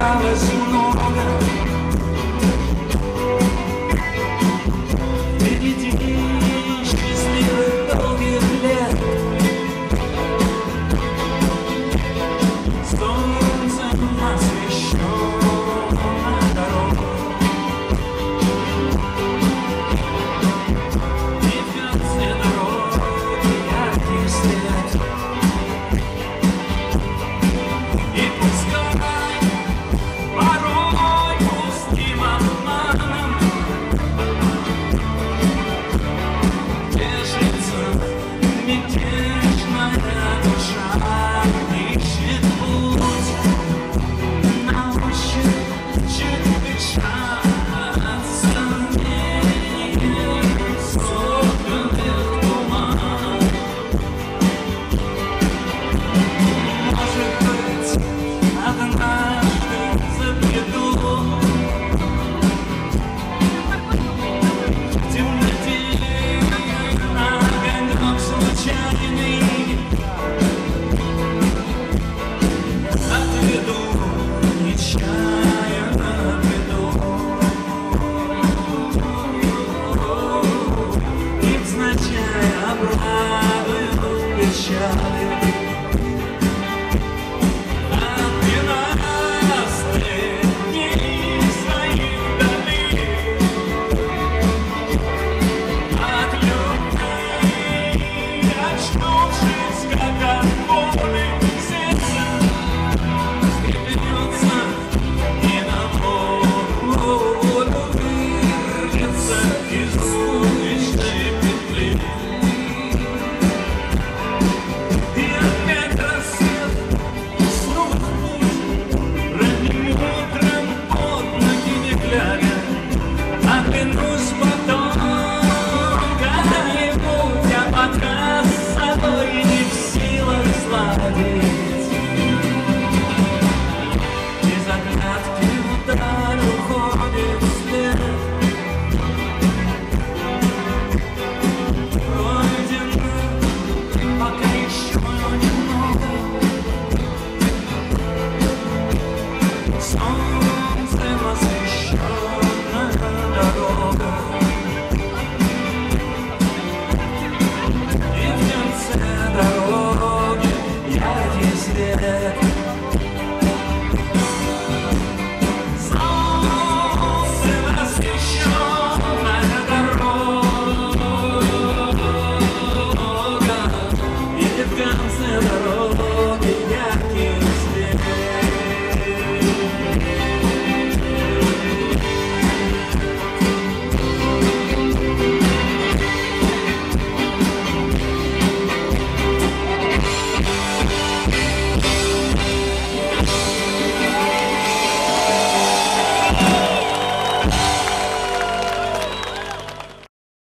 I hours Hallelujah, shouting. songs they must be shown.